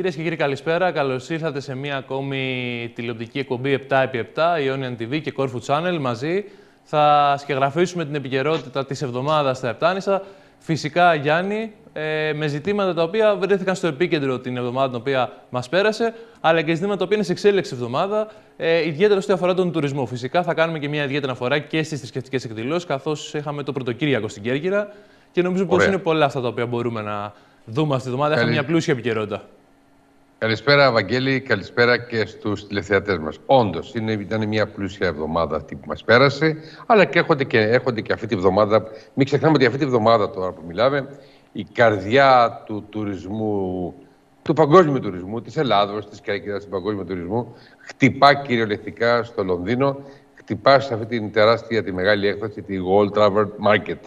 Κυρίες και κύριοι, καλησπέρα. Καλώς ήρθατε σε μία ακόμη τηλεοπτική εκπομπή 7x7, Ionian TV και Corfu Channel. Μαζί θα σκεγγραφίσουμε την επικαιρότητα της εβδομάδας στα Επτάνησα. Φυσικά, Γιάννη, ε, με ζητήματα τα οποία βρέθηκαν στο επίκεντρο την εβδομάδα την οποία μας πέρασε, αλλά και ζητήματα τα οποία είναι σε εξέλιξη εβδομάδα, ε, ιδιαίτερα στο αφορά τον τουρισμό. Φυσικά, θα κάνουμε και μια ιδιαίτερη αναφορά και στις θρησκευτικές εκδηλώσεις, καθώς είχαμε το Πρωτοκύριακο στην Κέρκυρα και νομίζω πως είναι πολλά αυτά τα οποία μπορούμε να δούμε αυτή τη εβδομάδα. Έχουμε μια πλούσια επικαιρότητα. Καλησπέρα, Βαγγέλη. Καλησπέρα και στους τηλεθεατές μας. Όντως, ήταν μια πλούσια εβδομάδα αυτή που μας πέρασε, αλλά και έρχονται, και έρχονται και αυτή τη εβδομάδα. Μην ξεχνάμε ότι αυτή τη εβδομάδα τώρα που μιλάμε, η καρδιά του τουρισμού, του παγκόσμιου τουρισμού, της Ελλάδος, της Κέρκυρα, του παγκόσμιου τουρισμού, χτυπά κυριολεκτικά στο Λονδίνο, χτυπά σε αυτή την τεράστια, τη μεγάλη έκδοση, τη World Travel Market.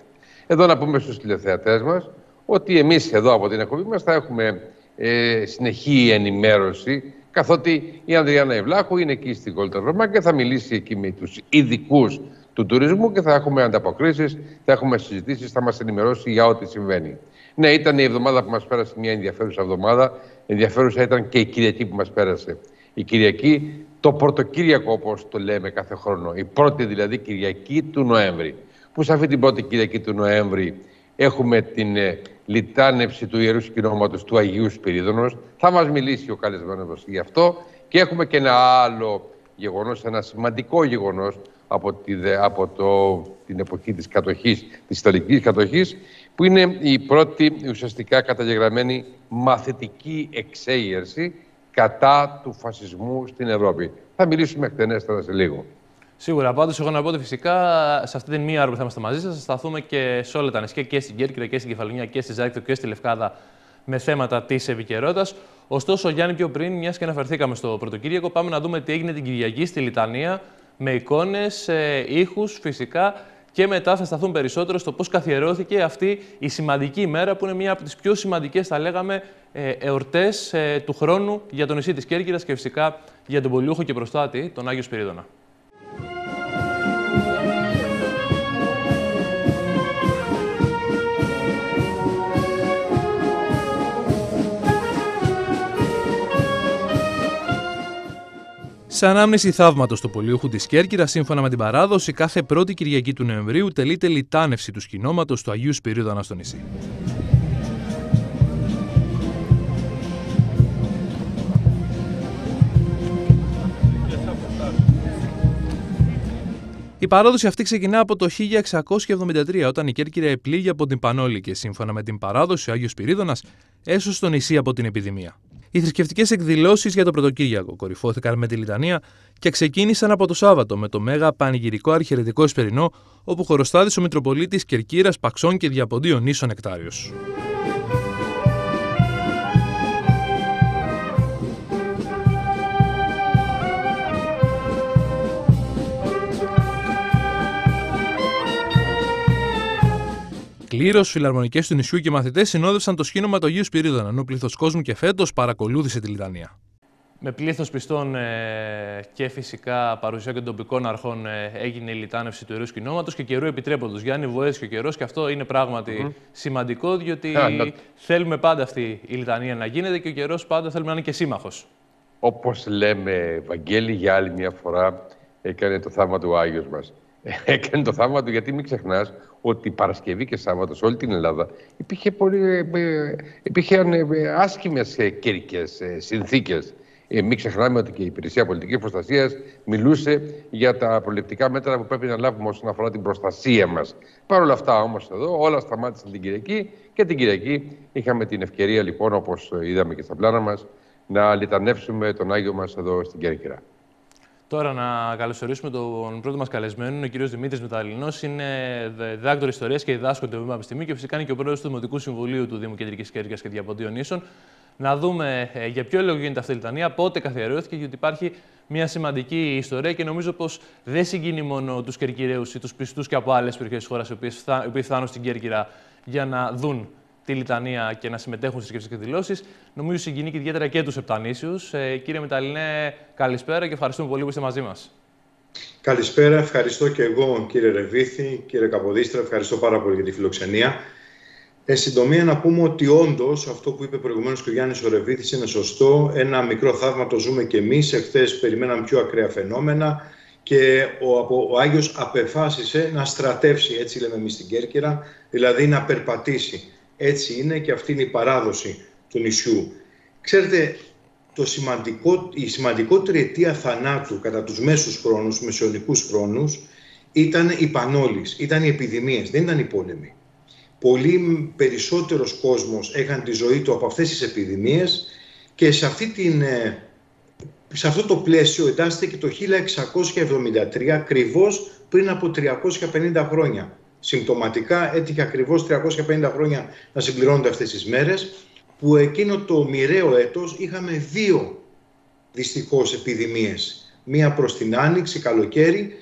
Εδώ να πούμε στους τηλεθεατές μας ότι εμείς εδώ από την εκπομπή μας θα έχουμε ε, συνεχή ενημέρωση, καθότι η Ανδριάννα Ευλάχου είναι εκεί στην Κολτερβερμά και θα μιλήσει εκεί με τους ειδικούς του τουρισμού και θα έχουμε ανταποκρίσεις, θα έχουμε συζητήσεις, θα μας ενημερώσει για ό,τι συμβαίνει. Ναι, ήταν η εβδομάδα που μας πέρασε μια ενδιαφέρουσα εβδομάδα. Ενδιαφέρουσα ήταν και η Κυριακή που μας πέρασε. Η Κυριακή, το Πρωτοκύριακο όπως το λέμε κάθε χρόνο, η πρώτη δηλαδή Κυριακή του Νοέμβρη. Που σε αυτή την πρώτη Κυριακή του Νοέμβρη έχουμε την ε, λιτάνευση του Ιερού Σκηνώματος του Αγίου Σπυρίδωνος. Θα μας μιλήσει ο καλεσμένος μας γι' αυτό και έχουμε και ένα άλλο γεγονός, ένα σημαντικό γεγονός από, τη, από το, την εποχή της κατοχής, της ιστορικής κατοχής, που είναι η πρώτη ουσιαστικά καταγεγραμμένη μαθητική εξέγερση κατά του φασισμού στην Ευρώπη. Θα μιλήσουμε εκτενέστερα σε λίγο. Σίγουρα. Πάντως, εγώ να πω ότι φυσικά σε αυτή την μία ώρα που θα είμαστε μαζί σας, θα σταθούμε και σε όλα τα νησιά και στην Κέρκυρα και στην Κεφαλονιά και στη Ζάκτο και στη Λευκάδα με θέματα της επικαιρότητας. Ωστόσο, Γιάννη, πιο πριν, μιας και αναφερθήκαμε στο Πρωτοκύριακο, πάμε να δούμε τι έγινε την Κυριακή στη Λιτανία με εικόνες, ήχους φυσικά και μετά θα σταθούν περισσότερο στο πώς καθιερώθηκε αυτή η σημαντική ημέρα που είναι μία από τις πιο σημαντικές, θα λέγαμε, ε, εορτές ε, του χρόνου για το νησί της Κέρκυρας και φυσικά για τον Πολιούχο και προστάτη, τον Άγιο Σπυρίδωνα. Σε ανάμνηση θαύματος του Πολιούχου της Κέρκυρας, σύμφωνα με την παράδοση, κάθε πρώτη Κυριακή του Νοεμβρίου τελείται λιτάνευση του σκηνώματος του Αγίου Σπυρίδωνα στο νησί. Η παράδοση αυτή ξεκινά από το 1673, όταν η Κέρκυρα επλήγει από την Πανόλη και σύμφωνα με την παράδοση, ο Άγιος Σπυρίδωνας έσωσε το νησί από την επιδημία. Οι θρησκευτικές εκδηλώσεις για το Πρωτοκύριακο κορυφώθηκαν με τη Λιτανία και ξεκίνησαν από το Σάββατο με το μέγα πανηγυρικό αρχιερετικό εσπερινό, όπου χωροστάδισε ο Μητροπολίτης Κερκύρας, Παξών και Διαποντίων Νήσων Εκτάριο. Κλήρω, φιλαρμονικές του νησιού και μαθητές συνόδευσαν το σχήνομα του Αγίου Σπυρίδωνα, ενώ πλήθο κόσμου και φέτος παρακολούθησε τη λιτανία. Με πλήθος πιστών ε, και φυσικά παρουσία και των τοπικών αρχών ε, έγινε η λιτάνευση του ιερού σκηνώματος και καιρού επιτρέποντος. Γιάννη, βοέθηκε ο καιρός και αυτό είναι πράγματι σημαντικό, διότι θέλουμε πάντα αυτή η λιτανία να γίνεται και ο καιρός πάντα θέλουμε να είναι και σύμμαχος. Όπως λέμε, Βαγγέλη, για άλλη μια φορά έκανε το θαύμα του Άγιος μας. Έκανε το θαύμα του γιατί μην ξεχνάς ότι Παρασκευή και Σάββατο σε όλη την Ελλάδα υπήρχε πολύ, ε, ε, υπήρχαν ε, άσχημες καιρικές συνθήκες. Μην ξεχνάμε ότι και η Υπηρεσία Πολιτικής Προστασίας μιλούσε για τα προληπτικά μέτρα που πρέπει να λάβουμε όσον αφορά την προστασία μας. Παρ' όλα αυτά όμως εδώ όλα σταμάτησαν την Κυριακή και την Κυριακή είχαμε την ευκαιρία λοιπόν όπως είδαμε και στα πλάνα μας να λιτανεύσουμε τον Άγιο μας εδώ στην Κέρκυρα. Τώρα να καλωσορίσουμε τον πρώτο μας καλεσμένο, ο κ. Δημήτρης Μεταλλινό. Είναι διδάκτορ Ιστορίας και διδάσκοντα του Επιστημίου και φυσικά είναι και ο πρόεδρος του Δημοτικού Συμβουλίου του Δήμου Κεντρικής Κέρκυρας και Διαποντίων Ίσων. Να δούμε ε, για ποιο λόγο γίνεται αυτή η λιτανία, πότε καθιερώθηκε, γιατί υπάρχει μια σημαντική ιστορία και νομίζω πως δεν συγκινεί μόνο τους Κερκυραίους ή τους πιστούς και από άλλες περιοχές της χώρας οι οποίοι φτάνουν στην Κέρκυρα για να δουν τη λιτανία και να συμμετέχουν στις θρησκευτικέ εκδηλώσει. Νομίζω συγκινεί και ιδιαίτερα και τους Επτανήσιους. Ε, κύριε Μεταλλινέ, καλησπέρα και ευχαριστούμε πολύ που είστε μαζί μας. Καλησπέρα, ευχαριστώ και εγώ κύριε Ρεβίθη, κύριε Καποδίστρα, ευχαριστώ πάρα πολύ για τη φιλοξενία. Εν συντομία να πούμε ότι όντως αυτό που είπε προηγουμένως και ο Γιάννης Ορεβίτη είναι σωστό. Ένα μικρό θαύμα το ζούμε και εμείς. Εχθές περιμέναμε πιο ακραία φαινόμενα και ο, ο Άγιος απεφάσισε να στρατεύσει, έτσι λέμε εμείς στην Κέρκυρα, δηλαδή να περπατήσει. Έτσι είναι και αυτή είναι η παράδοση του νησιού. Ξέρετε, το σημαντικό, η σημαντικότερη αιτία θανάτου κατά τους μέσους χρόνους, μεσαιωνικούς χρόνους, ήταν οι πανόλεις, ήταν οι επιδημίες, δεν ήταν οι πόλεμοι. Πολύ περισσότερος κόσμος έχαν τη ζωή του από αυτές τις επιδημίες και σε, αυτή την, ε, σε αυτό το πλαίσιο εντάσσεται και το 1673, ακριβώς πριν από 350 χρόνια. Συμπτωματικά έτυχε ακριβώς 350 χρόνια να συμπληρώνονται αυτές τις μέρες που εκείνο το μοιραίο έτος είχαμε δύο δυστυχώς επιδημίες. Μία προς την Άνοιξη, καλοκαίρι,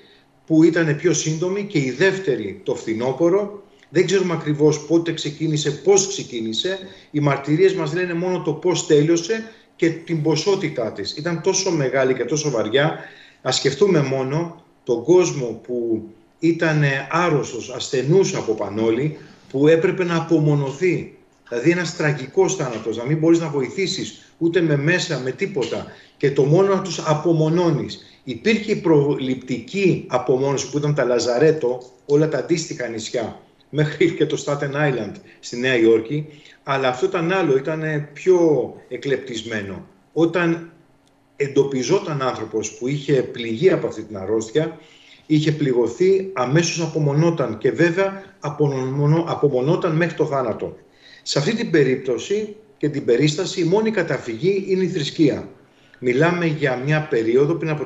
που ήταν πιο σύντομη και η δεύτερη το φθινόπωρο. Δεν ξέρουμε ακριβώς πότε ξεκίνησε, πώς ξεκίνησε. Οι μαρτυρίες μας λένε μόνο το πώς τέλειωσε και την ποσότητά της. Ήταν τόσο μεγάλη και τόσο βαριά. Ας σκεφτούμε μόνο τον κόσμο που ήταν άρρωστος, ασθενούς από πανόλη, που έπρεπε να απομονωθεί Δηλαδή ένας τραγικός θάνατος, να μην μπορείς να βοηθήσεις ούτε με μέσα, με τίποτα και το μόνο να τους απομονώνεις. Υπήρχε η προληπτική απομόνωση που ήταν τα Λαζαρέτο, όλα τα αντίστοιχα νησιά, μέχρι και το Staten Island στη Νέα Υόρκη, αλλά αυτό ήταν άλλο, ήταν πιο εκλεπτισμένο. Όταν εντοπιζόταν άνθρωπος που είχε πληγεί από αυτή την αρρώστια, είχε πληγωθεί, αμέσως απομονόταν και βέβαια απομονόταν μέχρι το θάνατο. Σε αυτή την περίπτωση και την περίσταση η μόνη καταφυγή είναι η θρησκεία. Μιλάμε για μια περίοδο πριν από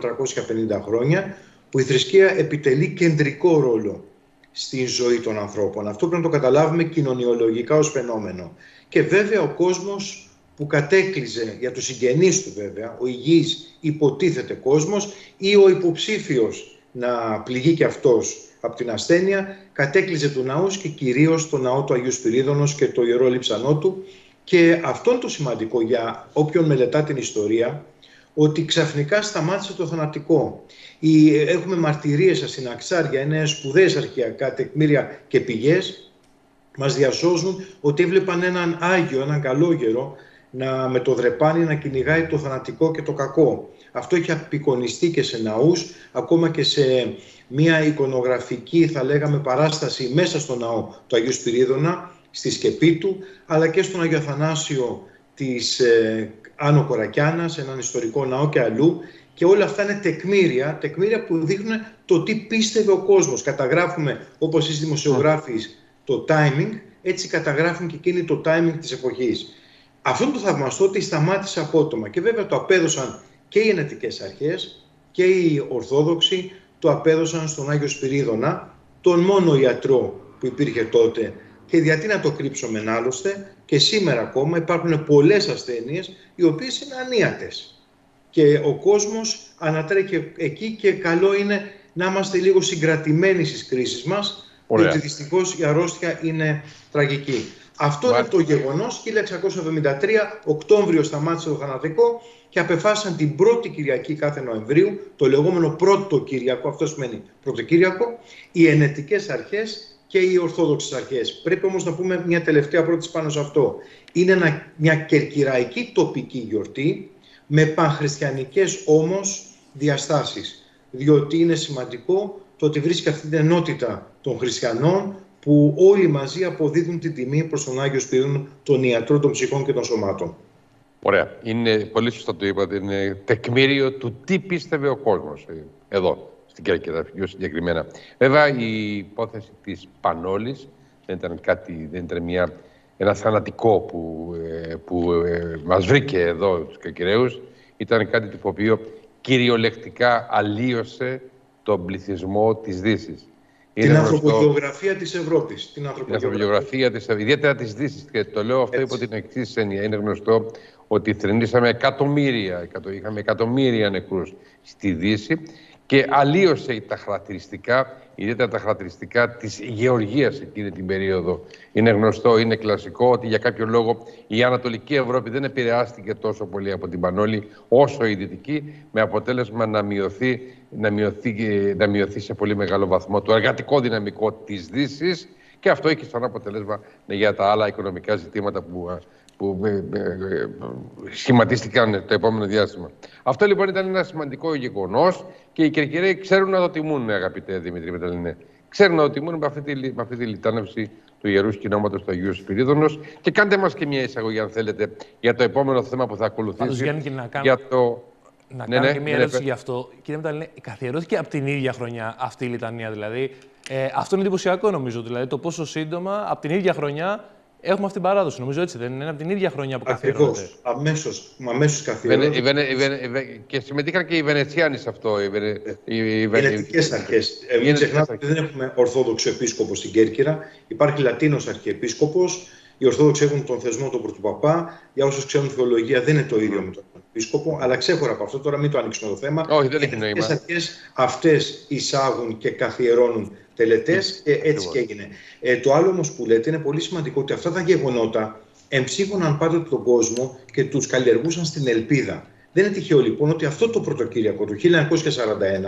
350 χρόνια που η θρησκεία επιτελεί κεντρικό ρόλο στη ζωή των ανθρώπων. Αυτό πρέπει να το καταλάβουμε κοινωνιολογικά ως φαινόμενο. Και βέβαια ο κόσμος που κατέκλυζε για τους συγγενείς του βέβαια, ο υγιής υποτίθεται κόσμος ή ο υποψήφιος να πληγεί και αυτός από την ασθένεια, κατέκλυζε του ναού και κυρίως το ναό του Αγίου Σπυρίδωνος και το Ιερό Λείψανό του. Και αυτό είναι το σημαντικό για όποιον μελετά την ιστορία, ότι ξαφνικά σταμάτησε το θανατικό. Έχουμε μαρτυρίες στην Αξάρια, είναι σπουδαίες αρχαιακά τεκμήρια και πηγές, μας διασώζουν ότι έβλεπαν έναν Άγιο, έναν καλόγερο, να, με το δρεπάνι να κυνηγάει το θανατικό και το κακό. Αυτό έχει απεικονιστεί και σε ναούς, ακόμα και σε μια εικονογραφική, θα λέγαμε, παράσταση μέσα στο ναό του Αγίου Σπυρίδωνα, στη σκεπή του, αλλά και στον Αγιο Αθανάσιο της ε, Άνω Κορακιάνας, έναν ιστορικό ναό και αλλού. Και όλα αυτά είναι τεκμήρια, τεκμήρια που δείχνουν το τι πίστευε ο κόσμος. Καταγράφουμε, όπως εσείς δημοσιογράφοι, το timing, έτσι καταγράφουν και εκείνοι το timing της εποχής. Αυτό το θαυμαστό ότι σταμάτησε απότομα και βέβαια το απέδωσαν και οι ενετικές αρχές και οι Ορθόδοξοι το απέδωσαν στον Άγιο Σπυρίδωνα, τον μόνο ιατρό που υπήρχε τότε και γιατί να το κρύψουμε άλλωστε και σήμερα ακόμα υπάρχουν πολλές ασθένειες οι οποίες είναι ανίατες και ο κόσμος ανατρέχει εκεί και καλό είναι να είμαστε λίγο συγκρατημένοι στις κρίσεις μας Ωραία. διότι δυστυχώς η αρρώστια είναι τραγική. Αυτό είναι το γεγονός. 1673, Οκτώβριο σταμάτησε το θανατικό και απεφάσισαν την πρώτη Κυριακή κάθε Νοεμβρίου, το λεγόμενο πρώτο Κυριακό, αυτό σημαίνει πρώτο Κυριακό, οι ενετικές αρχές και οι ορθόδοξες αρχές. Πρέπει όμως να πούμε μια τελευταία πρόταση πάνω σε αυτό. Είναι μια κερκυραϊκή τοπική γιορτή με πανχριστιανικές όμως διαστάσεις. Διότι είναι σημαντικό το ότι βρίσκει αυτή την ενότητα των χριστιανών που όλοι μαζί αποδίδουν την τιμή προς τον Άγιο Σπύρον, τον ιατρό των ψυχών και των σωμάτων. Ωραία. Είναι πολύ σωστά το είπατε. Είναι τεκμήριο του τι πίστευε ο κόσμος. Ε, εδώ, στην Κέρκυρα, πιο συγκεκριμένα. Βέβαια, η υπόθεση της Πανόλης δεν ήταν κάτι, δεν ήταν μια, ένα θανατικό που, ε, που ε, μας βρήκε εδώ τους Κερκυραίους. Ήταν κάτι το οποίο κυριολεκτικά αλλίωσε τον πληθυσμό της Δύσης. Την ανθρωπογεωγραφία της Ευρώπης. Την ανθρωπογεωγραφία της Ευρώπης, ιδιαίτερα της Δύσης. Και το λέω αυτό υπό την εξής έννοια. Είναι γνωστό ότι θρυνήσαμε εκατομμύρια, είχαμε εκατομμύρια νεκρούς στη Δύση και αλλίωσε τα χαρακτηριστικά, ιδιαίτερα τα χαρακτηριστικά της γεωργίας εκείνη την περίοδο. Είναι γνωστό, είναι κλασικό ότι για κάποιο λόγο η Ανατολική Ευρώπη δεν επηρεάστηκε τόσο πολύ από την Πανόλη όσο η Δυτική, με αποτέλεσμα να μειωθεί, να μειωθεί, να μειωθεί σε πολύ μεγάλο βαθμό το εργατικό δυναμικό της Δύσης Και αυτό έχει σαν αποτέλεσμα για τα άλλα οικονομικά ζητήματα που, που ε, ε, σχηματίστηκαν το επόμενο διάστημα. Αυτό λοιπόν ήταν ένα σημαντικό γεγονός και οι Κερκυραίοι ξέρουν να το τιμούν, αγαπητέ Δημήτρη Μεταλλινέ. Ξέρουν να το τιμούν με αυτή τη, με αυτή τη λιτάνευση του Ιερού Κοινόματο του Αγίου Σπυρίδωνος. Και κάντε μας και μια εισαγωγή, αν θέλετε, για το επόμενο θέμα που θα ακολουθήσει. Πάντως, Γιάννη, να κάνω, για το... να ναι, κάνω ναι, και μια ναι, ερώτηση ναι, γι' αυτό. Κύριε Μεταλλινέ, καθιερώθηκε από την ίδια χρονιά αυτή η λιτανία. Δηλαδή, ε, αυτό είναι εντυπωσιακό νομίζω. Δηλαδή, το πόσο σύντομα από την ίδια χρονιά Έχουμε αυτή την παράδοση, νομίζω έτσι δεν είναι, από την ίδια χρονιά που καθιερώνεται. Αμέσως αμέσως καθιερώνεται. και συμμετείχαν και οι Βενετσιάνοι σε αυτό. Οι, Βενε, οι, Βενετικέ αρχές. Ε, μην ξεχνάτε ότι δεν έχουμε Ορθόδοξο επίσκοπο στην Κέρκυρα. Υπάρχει Λατίνος αρχιεπίσκοπος. Οι Ορθόδοξοι έχουν τον θεσμό του Πρωτοπαπά. Για όσους ξέρουν θεολογία, δεν είναι το ίδιο με τον επίσκοπο. Αλλά ξέχωρα από αυτό, τώρα μην το ανοίξουμε το θέμα. Όχι, δεν έχει νόημα. Οι αρχές αυτές εισάγουν και καθιερώνουν τελετές και έτσι και έγινε. Ε, το άλλο όμως που λέτε είναι πολύ σημαντικό ότι αυτά τα γεγονότα εμψύχωναν πάντοτε τον κόσμο και τους καλλιεργούσαν στην ελπίδα. Δεν είναι τυχαίο λοιπόν ότι αυτό το πρωτοκύριακο του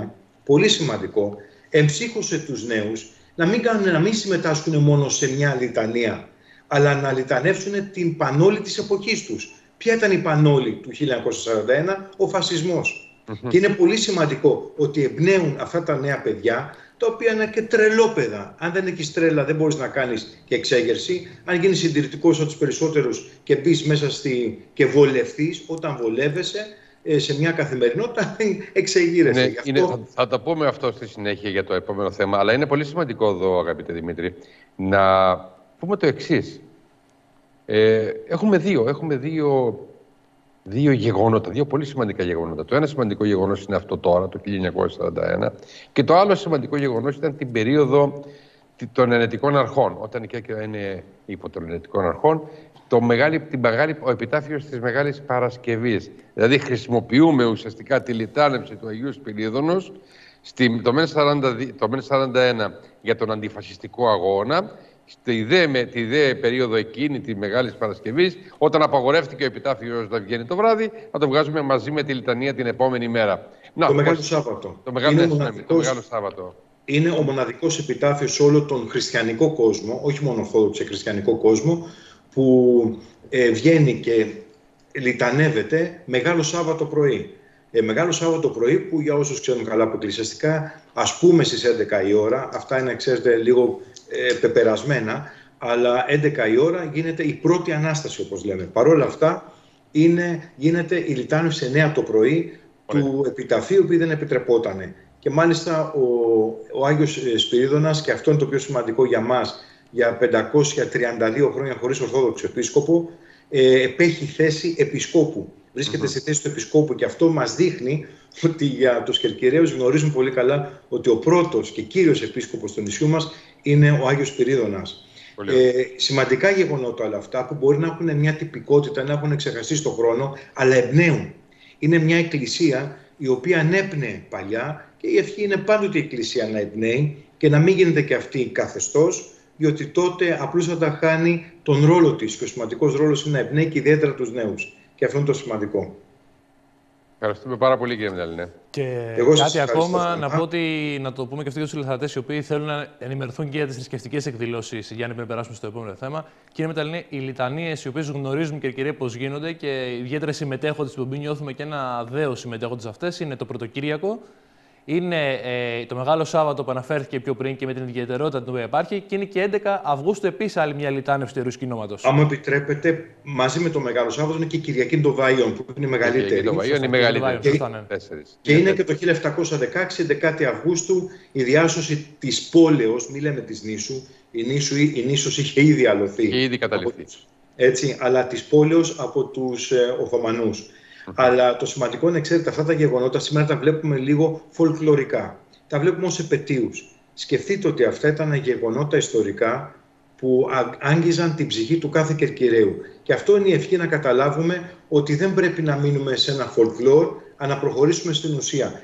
1941, πολύ σημαντικό, εμψύχωσε τους νέους να μην, κάνουν, να μην συμμετάσχουν μόνο σε μια λιτανία, αλλά να λιτανεύσουν την πανόλη της εποχής τους. Ποια ήταν η πανόλη του 1941, ο φασισμός. Και είναι πολύ σημαντικό ότι εμπνέουν αυτά τα νέα παιδιά τα οποία είναι και τρελόπεδα. Αν δεν έχεις τρέλα, δεν μπορείς να κάνεις και εξέγερση. Αν γίνεις συντηρητικός από τους περισσότερους και μπεις μέσα στη... και βολευτεί, όταν βολεύεσαι ε, σε μια καθημερινότητα, εξεγείρεσαι. Ναι, είναι, θα, θα το πούμε αυτό στη συνέχεια για το επόμενο θέμα. Αλλά είναι πολύ σημαντικό εδώ, αγαπητέ Δημήτρη, να πούμε το εξής. Ε, έχουμε δύο, έχουμε δύο δύο γεγονότα, δύο πολύ σημαντικά γεγονότα. Το ένα σημαντικό γεγονός είναι αυτό τώρα, το 1941, και το άλλο σημαντικό γεγονός ήταν την περίοδο των ενετικών αρχών. Όταν η Κέρκυρα είναι υπό των ενετικών αρχών, το μεγάλη, την μεγάλη, ο επιτάφιος της Μεγάλης Παρασκευής. Δηλαδή χρησιμοποιούμε ουσιαστικά τη λιτάνευση του Αγίου Σπυρίδωνος το ΜΕΝ 41 για τον αντιφασιστικό αγώνα στη δε, με τη δε περίοδο εκείνη τη Μεγάλης Παρασκευής, όταν απαγορεύτηκε ο επιτάφιος να βγαίνει το βράδυ, να το βγάζουμε μαζί με τη λιτανία την επόμενη μέρα. Να, το Μεγάλο Σάββατο. Το Μεγάλο, είναι ναι, το μεγάλο Σάββατο. Είναι ο μοναδικός επιτάφιος σε όλο τον χριστιανικό κόσμο, όχι μόνο ορθόδοξο χριστιανικό κόσμο, που ε, βγαίνει και λιτανεύεται Μεγάλο Σάββατο πρωί. Ε, μεγάλο Σάββατο πρωί που για όσους ξέρουν καλά από εκκλησιαστικά, ας πούμε στις 11 η ώρα, αυτά είναι ξέρετε λίγο ε, πεπερασμένα, αλλά 11 η ώρα γίνεται η πρώτη Ανάσταση όπως λέμε. Παρ' όλα αυτά είναι, γίνεται η λιτάνωση 9 το πρωί του επιταφείου που δεν επιτρεπότανε. Και μάλιστα ο, ο Άγιος ε, Σπυρίδωνας, και αυτό είναι το πιο σημαντικό για μας, για 532 χρόνια χωρίς Ορθόδοξο Επίσκοπο, ε, επέχει θέση επισκόπου. Βρίσκεται στη θέση του επισκόπου και αυτό μας δείχνει ότι για τους Κερκυραίους γνωρίζουν πολύ καλά ότι ο πρώτος και κύριος επίσκοπος του νησιού μας είναι ο Άγιος Πυρίδωνας. Ε, σημαντικά γεγονότα όλα αυτά που μπορεί να έχουν μια τυπικότητα, να έχουν ξεχαστεί στον χρόνο, αλλά εμπνέουν. Είναι μια εκκλησία η οποία ανέπνεε παλιά και η ευχή είναι πάντοτε η εκκλησία να εμπνέει και να μην γίνεται και αυτή καθεστώς, διότι τότε απλούστατα χάνει τον ρόλο της και ο σημαντικός ρόλος είναι να εμπνέει και ιδιαίτερα τους νέους. Και αυτό είναι το σημαντικό. Ευχαριστούμε πάρα πολύ, κύριε Μινταλινέ. Και Εγώ κάτι ακόμα να πω ότι να το πούμε και αυτοί του τηλεθεατέ οι οποίοι θέλουν να ενημερωθούν και για τις θρησκευτικές εκδηλώσεις. Γιάννη, πριν περάσουμε στο επόμενο θέμα. Κύριε Μεταλλινέ, οι λιτανίες οι οποίες γνωρίζουμε και κυρία πώς γίνονται και ιδιαίτερα συμμετέχοντες στην πομπή νιώθουμε και ένα δέο συμμετέχοντες αυτές είναι το Πρωτοκύριακο, είναι ε, το Μεγάλο Σάββατο που αναφέρθηκε πιο πριν και με την ιδιαιτερότητα την οποία υπάρχει και είναι και 11 Αυγούστου επίσης άλλη μια λιτάνευση του Ιερού Κοινόματο. Αν μου επιτρέπετε, μαζί με το Μεγάλο Σάββατο είναι και η Κυριακή των Βαϊών που είναι η μεγαλύτερη. Το είναι η μεγαλύτερη. Και, και είναι και το 1716, 11 Αυγούστου, η διάσωση της πόλεως, μη λέμε της νήσου. Η, νήσου, η νήσος είχε ήδη αλωθεί. Είχε ήδη καταληφθεί. Έτσι, αλλά της πόλεως από τους ε, Οθωμανούς. Αλλά το σημαντικό είναι, ξέρετε, αυτά τα γεγονότα σήμερα τα βλέπουμε λίγο φολκλωρικά. Τα βλέπουμε ως επαιτίους. Σκεφτείτε ότι αυτά ήταν γεγονότα ιστορικά που άγγιζαν την ψυχή του κάθε Κερκυραίου. Και αυτό είναι η ευχή να καταλάβουμε ότι δεν πρέπει να μείνουμε σε ένα folklore, αλλά να προχωρήσουμε στην ουσία.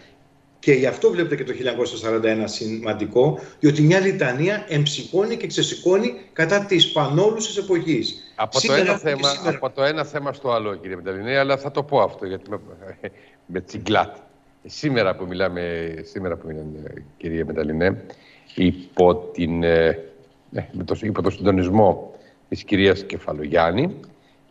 Και γι' αυτό βλέπετε και το 1941 σημαντικό, διότι μια λιτανία εμψηκώνει και ξεσηκώνει κατά της πανόλουση εποχής. Από, το ένα θέμα, από το ένα θέμα στο άλλο, κύριε Μεταλλινέ, αλλά θα το πω αυτό γιατί με, με τσιγκλάτ. Σήμερα που μιλάμε, σήμερα που μιλάμε, κύριε Μεταλλινέ, υπό την ε, ναι, με το, υπό το συντονισμό της κυρίας Κεφαλογιάννη.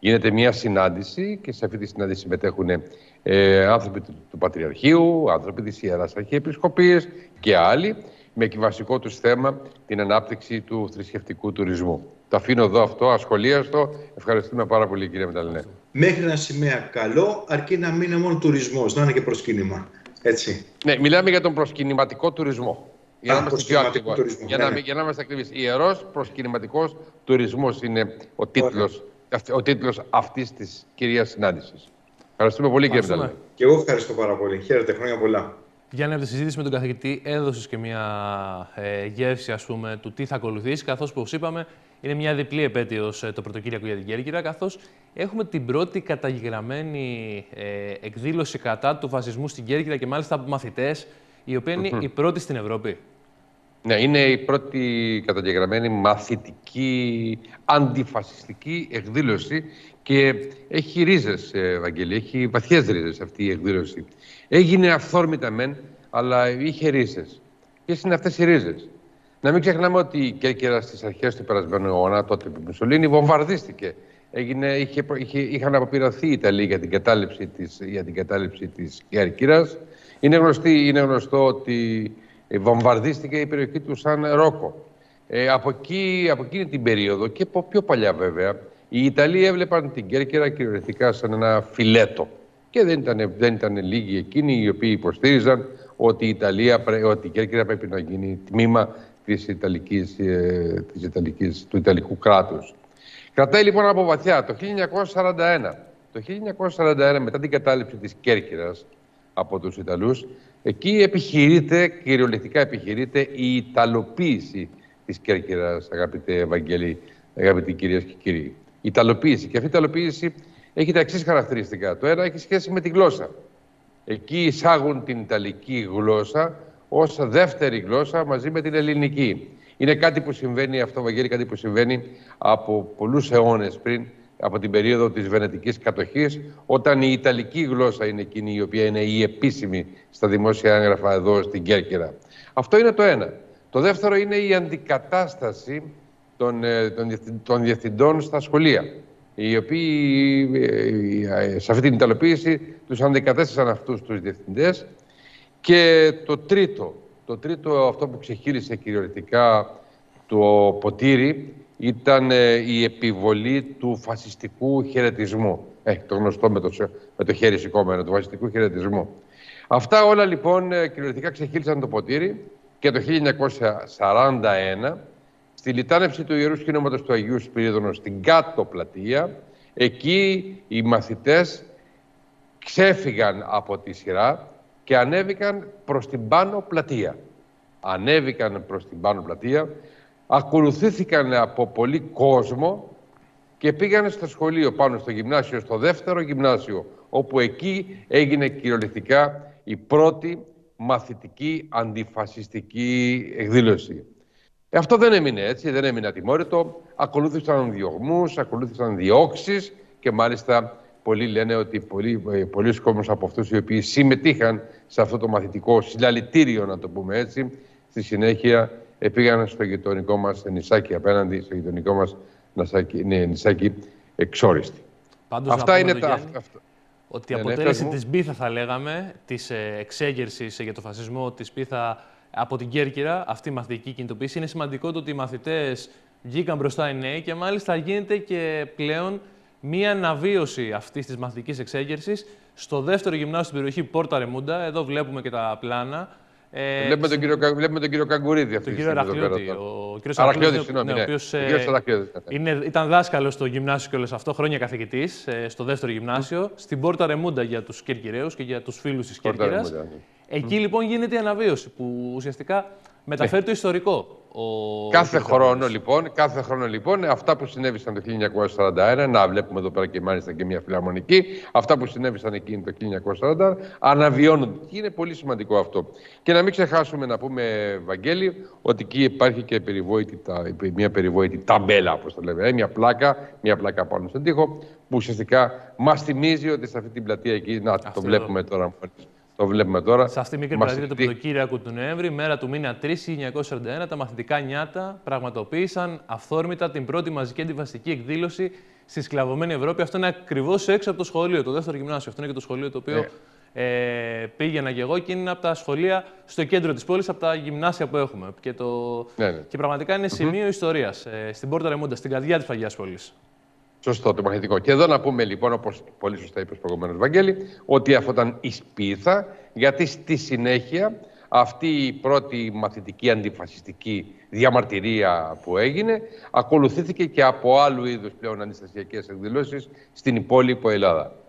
Γίνεται μια συνάντηση και σε αυτή τη συνάντηση συμμετέχουν ε, άνθρωποι του, του Πατριαρχείου, άνθρωποι της Ιεράς Αρχιεπισκοπίας και άλλοι με βασικό τους θέμα την ανάπτυξη του θρησκευτικού τουρισμού. Το αφήνω εδώ αυτό, ασχολίαστο. Ευχαριστούμε πάρα πολύ κύριε Μεταλλινέ. Μέχρι ένα σημείο καλό, αρκεί να μην είναι μόνο τουρισμός, να είναι και προσκύνημα. Έτσι. Ναι, μιλάμε για τον προσκυνηματικό τουρισμό. Για, να, είμαστε πιο τουρισμό, για, να, ναι. για να είμαστε ακριβείς. Ιερός προσκυνηματικός τουρισμός είναι ο τίτλος, ο τίτλος αυτής της κυρίας συνάντησης. Ευχαριστούμε πολύ κύριε Μεταλλινέ. Και εγώ ευχαριστώ πάρα πολύ. Χαίρετε, χρόνια πολλά. Γιάννη, από τη συζήτηση με τον καθηγητή έδωσες και μια ε, γεύση ας πούμε, του τι θα ακολουθήσει, καθώς όπως είπαμε, είναι μια διπλή επέτειος ε, το πρωτοκύριακο για την Κέρκυρα, καθώς έχουμε την πρώτη καταγεγραμμένη ε, εκδήλωση κατά του φασισμού στην Κέρκυρα και μάλιστα από μαθητές, η οποία είναι η πρώτη στην Ευρώπη. Ναι, είναι η πρώτη καταγεγραμμένη μαθητική αντιφασιστική εκδήλωση και έχει ρίζες, Ευαγγελία, έχει βαθιές ρίζες αυτή η εκδήλωση. Έγινε αυθόρμητα μεν, αλλά είχε ρίζες. Ποιες είναι αυτές οι ρίζες; Να μην ξεχνάμε ότι η Κέρκυρα στις αρχές του περασμένου αιώνα, τότε που η Μουσολίνη, βομβαρδίστηκε. Έγινε, είχε, είχε, είχαν αποπειραθεί οι Ιταλοί για την κατάληψη της, για την κατάληψη της Κέρκυρας. Είναι, γνωστή, είναι γνωστό ότι βομβαρδίστηκε η περιοχή του Σαν Ρόκο. Ε, από, εκεί, από εκείνη την περίοδο και πιο παλιά βέβαια, οι Ιταλοί έβλεπαν την Κέρκυρα κυριολεκτικά σαν ένα φιλέτο. Και δεν ήταν, δεν ήταν λίγοι εκείνοι οι οποίοι υποστήριζαν ότι η, Ιταλία, ότι η Κέρκυρα πρέπει να γίνει τμήμα της Ιταλικής, ε, της Ιταλικής, του Ιταλικού κράτους. Κρατάει λοιπόν από βαθιά το 1941. Το 1941 μετά την κατάληψη της Κέρκυρας από τους Ιταλούς, εκεί επιχειρείται, κυριολεκτικά επιχειρείται η Ιταλοποίηση της Κέρκυρας, αγαπητέ Ευαγγέλη, αγαπητοί κυρίες και κύριοι. Η Ιταλοποίηση. Και αυτή η Ιταλοποίηση έχει τα εξής χαρακτηριστικά. Το ένα έχει σχέση με τη γλώσσα. Εκεί εισάγουν την Ιταλική γλώσσα ως δεύτερη γλώσσα μαζί με την ελληνική. Είναι κάτι που συμβαίνει, αυτό Βαγγέλη, κάτι που συμβαίνει από πολλούς αιώνες πριν, από την περίοδο της Βενετικής κατοχής, όταν η Ιταλική γλώσσα είναι εκείνη η οποία είναι η επίσημη στα δημόσια έγγραφα εδώ στην Κέρκυρα. Αυτό είναι το ένα. Το δεύτερο είναι η αντικατάσταση των, ε, των διευθυντών στα σχολεία οι οποίοι ε, ε, σε αυτή την Ιταλοποίηση τους αντικατέστησαν αυτούς τους διευθυντές και το τρίτο, το τρίτο αυτό που ξεχύρισε κυριολεκτικά το ποτήρι ήταν ε, η επιβολή του φασιστικού χαιρετισμού. Ε, το γνωστό με το, με το χέρι σηκώμενο, του φασιστικού χαιρετισμού. Αυτά όλα λοιπόν κυριολεκτικά ξεχύλισαν το ποτήρι και το 1941 στη λιτάνευση του Ιερού Σκηνώματος του Αγίου Σπυρίδωνος στην κάτω πλατεία, εκεί οι μαθητές ξέφυγαν από τη σειρά και ανέβηκαν προς την πάνω πλατεία. Ανέβηκαν προς την πάνω πλατεία, ακολουθήθηκαν από πολύ κόσμο και πήγαν στο σχολείο πάνω στο γυμνάσιο, στο δεύτερο γυμνάσιο, όπου εκεί έγινε κυριολεκτικά η πρώτη μαθητική αντιφασιστική εκδήλωση. Ε, αυτό δεν έμεινε έτσι, δεν έμεινε ατιμόρυτο. Ακολούθησαν διωγμούς, ακολούθησαν διώξεις και μάλιστα πολλοί λένε ότι πολλοί, ε, πολλοί κόσμος από αυτούς οι οποίοι συμμετείχαν σε αυτό το μαθητικό συλλαλητήριο, να το πούμε έτσι, στη συνέχεια πήγαν στο γειτονικό μας νησάκι απέναντι, στο γειτονικό μας ναι, νησάκι εξόριστη. Πάντως, Αυτά είναι τα. Ότι η ναι, ναι, αποτέλεση της Μπίθα, θα λέγαμε, της ε, εξέγερσης για το φασισμό της Μπίθα από την Κέρκυρα, αυτή η μαθητική κινητοποίηση. Είναι σημαντικό το ότι οι μαθητές βγήκαν μπροστά οι νέοι και μάλιστα γίνεται και πλέον μία αναβίωση αυτής της μαθητικής εξέγερσης στο δεύτερο γυμνάσιο στην περιοχή Πόρτα Ρεμούντα. Εδώ βλέπουμε και τα πλάνα. Ε, βλέπουμε, τον κύριο, βλέπουμε τον κύριο Καγκουρίδη αυτή τον κύριο Αρακλειώτη. Ο κύριος Αρακλειώτη, συγγνώμη. Ναι, ναι, ε, ήταν δάσκαλος στο γυμνάσιο και όλο αυτό, χρόνια καθηγητής, ε, στο δεύτερο γυμνάσιο, στην Πόρτα Ρεμούντα για τους Κερκυραίους και για τους φίλους της Κέρκυρας. Ναι. Εκεί λοιπόν γίνεται η αναβίωση που ουσιαστικά μεταφέρει το ιστορικό. Ο... Κάθε χρόνο λοιπόν, κάθε χρόνο λοιπόν, αυτά που συνέβησαν το 1941, να βλέπουμε εδώ πέρα και μάλιστα και μια φιλαρμονική, αυτά που συνέβησαν εκείνη το 1940 αναβιώνονται. Και είναι πολύ σημαντικό αυτό. Και να μην ξεχάσουμε να πούμε, Βαγγέλη, ότι εκεί υπάρχει και περιβόητη, μια περιβόητη ταμπέλα, όπως το λέμε, ε, μια πλάκα, μια πλάκα πάνω στον τοίχο, που ουσιαστικά μας θυμίζει ότι σε αυτή την πλατεία εκεί, να το βλέπουμε τώρα Το βλέπουμε τώρα. Σε αυτή τη μικρή παραδείγμα του Πρωτοκύριακου του Νοέμβρη, μέρα του μήνα 3 1941, τα μαθητικά νιάτα πραγματοποίησαν αυθόρμητα την πρώτη μαζική αντιβαστική εκδήλωση στη σκλαβωμένη Ευρώπη. Αυτό είναι ακριβώς έξω από το σχολείο, το δεύτερο γυμνάσιο. Αυτό είναι και το σχολείο το οποίο ε. Ε, πήγαινα και εγώ και είναι από τα σχολεία στο κέντρο της πόλης, από τα γυμνάσια που έχουμε. Και, το... Ναι, ναι. και πραγματικά είναι σημείο mm-hmm. ιστορίας ε, στην Πόρτα Ρεμούντα, στην καρδιά της Παγιά Πόλης. Σωστό το μαγνητικό. Και εδώ να πούμε λοιπόν, όπως πολύ σωστά είπε προηγουμένω, Βαγγέλη, ότι αυτό ήταν η σπίθα, γιατί στη συνέχεια αυτή η πρώτη μαθητική αντιφασιστική διαμαρτυρία που έγινε ακολουθήθηκε και από άλλου είδους πλέον αντιστασιακές εκδηλώσεις στην υπόλοιπη Ελλάδα.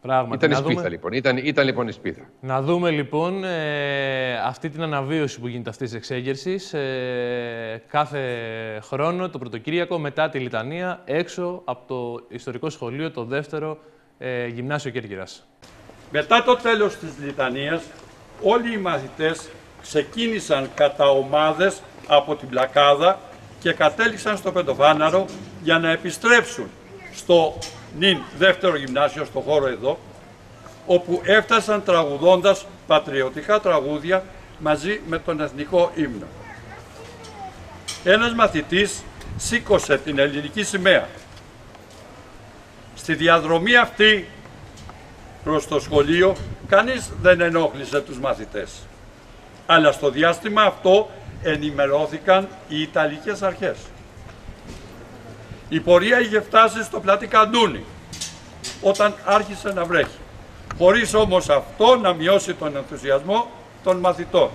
Πράγματι. Ήταν η σπίθα λοιπόν. Ήταν, ήταν λοιπόν η σπίθα. Να δούμε λοιπόν ε, αυτή την αναβίωση που γίνεται αυτής της εξέγερσης ε, κάθε χρόνο το Πρωτοκύριακο μετά τη Λιτανία έξω από το ιστορικό σχολείο, το δεύτερο ε, γυμνάσιο Κέρκυρας. Μετά το τέλος της Λιτανίας όλοι οι μαθητές ξεκίνησαν κατά ομάδες από την πλακάδα και κατέληξαν στο Πεντοφάναρο για να επιστρέψουν στο νυν δεύτερο γυμνάσιο, στο χώρο εδώ, όπου έφτασαν τραγουδώντας πατριωτικά τραγούδια μαζί με τον εθνικό ύμνο. Ένας μαθητής σήκωσε την ελληνική σημαία. Στη διαδρομή αυτή προς το σχολείο κανείς δεν ενόχλησε τους μαθητές. Αλλά στο διάστημα αυτό ενημερώθηκαν οι Ιταλικές αρχές. Η πορεία είχε φτάσει στο πλάτη Καντούνι όταν άρχισε να βρέχει. Χωρίς όμως αυτό να μειώσει τον ενθουσιασμό των μαθητών.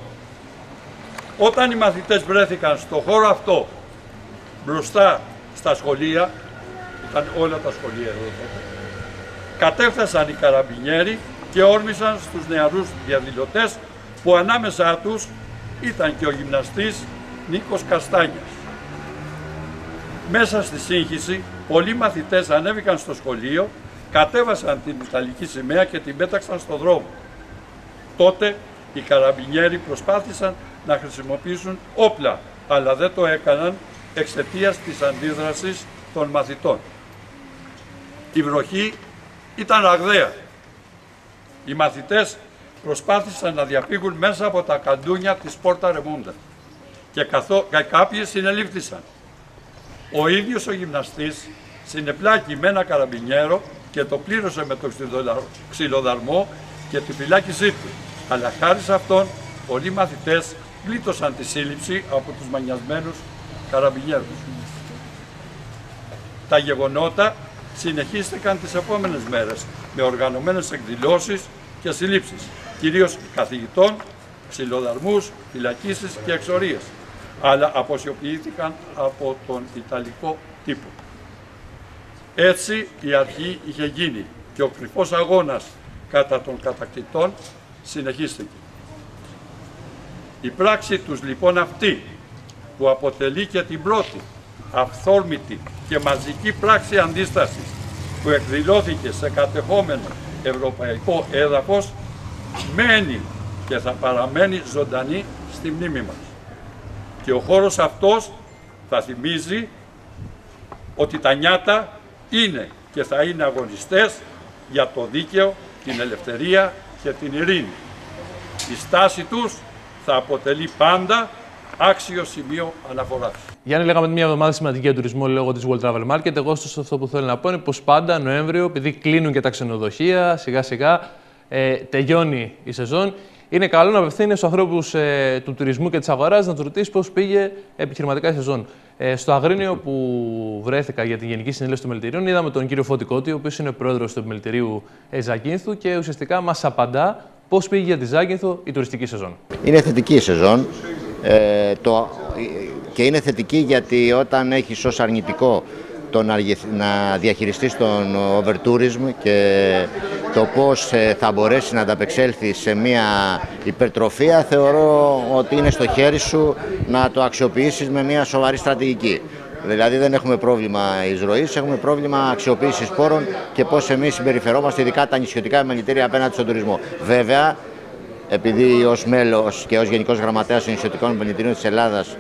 Όταν οι μαθητές βρέθηκαν στο χώρο αυτό μπροστά στα σχολεία, ήταν όλα τα σχολεία εδώ τότε, κατέφτασαν οι καραμπινιέροι και όρμησαν στους νεαρούς διαδηλωτές που ανάμεσά τους ήταν και ο γυμναστής Νίκος Καστάνιας. Μέσα στη σύγχυση, πολλοί μαθητές ανέβηκαν στο σχολείο, κατέβασαν την Ιταλική σημαία και την πέταξαν στο δρόμο. Τότε οι καραμπινιέροι προσπάθησαν να χρησιμοποιήσουν όπλα, αλλά δεν το έκαναν εξαιτίας της αντίδρασης των μαθητών. Η βροχή ήταν ραγδαία. Οι μαθητές προσπάθησαν να διαφύγουν μέσα από τα καντούνια της Πόρτα Ρεμούντα και, καθό... και κάποιοι συνελήφθησαν. Ο ίδιος ο γυμναστής συνεπλάκη με ένα καραμπινιέρο και το πλήρωσε με το ξυλοδαρμό και τη φυλάκισή του. Αλλά χάρη σε αυτόν, πολλοί μαθητές πλήτωσαν τη σύλληψη από τους μανιασμένους καραμπινιέρους. Τα γεγονότα συνεχίστηκαν τις επόμενες μέρες με οργανωμένες εκδηλώσεις και συλλήψεις, κυρίως καθηγητών, ξυλοδαρμούς, φυλακίσεις και εξορίες αλλά αποσιοποιήθηκαν από τον Ιταλικό τύπο. Έτσι η αρχή είχε γίνει και ο κρυφός αγώνας κατά των κατακτητών συνεχίστηκε. Η πράξη τους λοιπόν αυτή που αποτελεί και την πρώτη αυθόρμητη και μαζική πράξη αντίστασης που εκδηλώθηκε σε κατεχόμενο ευρωπαϊκό έδαφος μένει και θα παραμένει ζωντανή στη μνήμη μας. Και ο χώρος αυτός θα θυμίζει ότι τα νιάτα είναι και θα είναι αγωνιστές για το δίκαιο, την ελευθερία και την ειρήνη. Η στάση τους θα αποτελεί πάντα άξιο σημείο αναφοράς. Γιάννη, λέγαμε μια εβδομάδα σημαντική για τουρισμό λόγω της World Travel Market. Εγώ στο αυτό που θέλω να πω είναι πως πάντα Νοέμβριο, επειδή κλείνουν και τα ξενοδοχεία, σιγά σιγά ε, τελειώνει η σεζόν είναι καλό να απευθύνεις στους ανθρώπους ε, του τουρισμού και της αγοράς να τους ρωτήσεις πώς πήγε επιχειρηματικά η σεζόν. Ε, στο Αγρίνιο που βρέθηκα για την Γενική Συνέλευση των Μελητηρίων, είδαμε τον κύριο Φωτικότη, ο οποίος είναι πρόεδρος του Επιμελητηρίου ε, Ζακίνθου και ουσιαστικά μας απαντά πώς πήγε για τη Ζάκυνθο η τουριστική σεζόν. Είναι θετική η σεζόν. Ε, το, και είναι θετική γιατί όταν έχεις ως αρνητικό το να διαχειριστείς τον overtourism και το πώς ε, θα μπορέσει να ανταπεξέλθει σε μια υπερτροφία θεωρώ ότι είναι στο χέρι σου να το αξιοποιήσεις με μια σοβαρή στρατηγική. Δηλαδή δεν έχουμε πρόβλημα εισρωής, έχουμε πρόβλημα αξιοποίησης πόρων και πώς εμείς συμπεριφερόμαστε ειδικά τα νησιωτικά εμελητήρια απέναντι στον τουρισμό. Βέβαια, επειδή ως μέλος και ως Γενικός Γραμματέας των Νησιωτικών Επενδυτήριων της Ελλάδας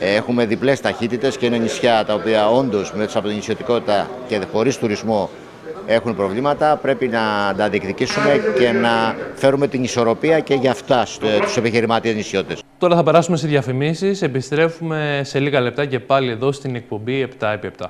Έχουμε διπλές ταχύτητες και είναι νησιά τα οποία όντως μέσα από την νησιωτικότητα και χωρίς τουρισμό έχουν προβλήματα, πρέπει να τα διεκδικήσουμε και να φέρουμε την ισορροπία και για αυτά στους επιχειρηματίες νησιώτες. Τώρα θα περάσουμε σε διαφημίσεις, επιστρέφουμε σε λίγα λεπτά και πάλι εδώ στην εκπομπή 7x7.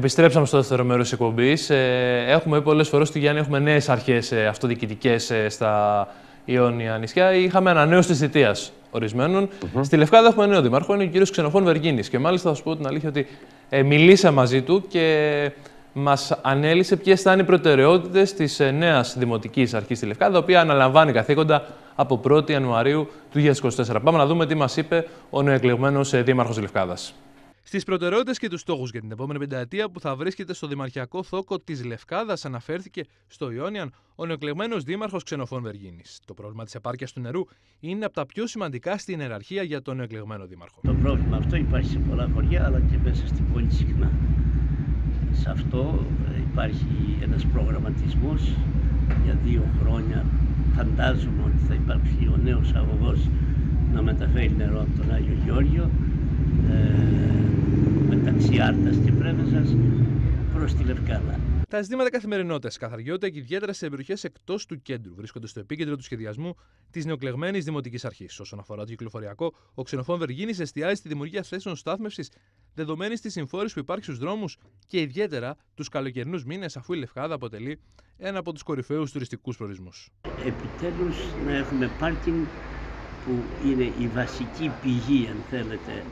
Επιστρέψαμε στο δεύτερο μέρος της εκπομπής. Ε, έχουμε πολλές φορές στη Γιάννη έχουμε νέες αρχές ε, αυτοδιοικητικές ε, στα Ιόνια νησιά. Είχαμε ανανέωση της θητείας ορισμένων. Στη Λευκάδα έχουμε νέο δήμαρχο, είναι ο κύριος Ξενοφών Βεργίνης. Και μάλιστα θα σα πω την αλήθεια ότι ε, μιλήσα μαζί του και μας ανέλησε ποιες θα είναι οι προτεραιότητες της ε, νέας δημοτικής αρχής στη Λευκάδα, η οποία αναλαμβάνει καθήκοντα από 1η Ιανουαρίου του 2024. Πάμε να δούμε τι μας είπε ο νεοεκλεγμένος ε, δήμαρχος Λευκάδας. Στις προτεραιότητες και τους στόχους για την επόμενη πενταετία που θα βρίσκεται στο Δημαρχιακό Θόκο της Λευκάδας, αναφέρθηκε στο Ιόνιαν ο νεοκλεγμένο Δήμαρχος Ξενοφών Βεργίνης. Το πρόβλημα της επάρκειας του νερού είναι από τα πιο σημαντικά στην ιεραρχία για τον νεοεκλεγμένο Δήμαρχο. Το πρόβλημα αυτό υπάρχει σε πολλά χωριά αλλά και μέσα στην πόλη συχνά. Σε αυτό υπάρχει ένας προγραμματισμός για δύο χρόνια. Φαντάζομαι ότι θα υπάρξει ο νέος αγωγός να μεταφέρει νερό από τον Άγιο Γεώργιο ε, μεταξύ Άρτας και Πρέβεζας προς τη Λευκάδα. Τα ζητήματα καθημερινότητας καθαριότητα και ιδιαίτερα σε περιοχές εκτός του κέντρου βρίσκονται στο επίκεντρο του σχεδιασμού της νεοκλεγμένης Δημοτικής Αρχής. Όσον αφορά το κυκλοφοριακό, ο Ξενοφών Βεργίνης εστιάζει στη δημιουργία θέσεων στάθμευσης δεδομένης της συμφόρησης που υπάρχει στους δρόμους και ιδιαίτερα τους καλοκαιρινούς μήνες, αφού η Λευκάδα αποτελεί ένα από τους κορυφαίους τουριστικούς προορισμούς. Επιτέλους να έχουμε πάρκινγκ που είναι η βασική πηγή, αν θέλετε,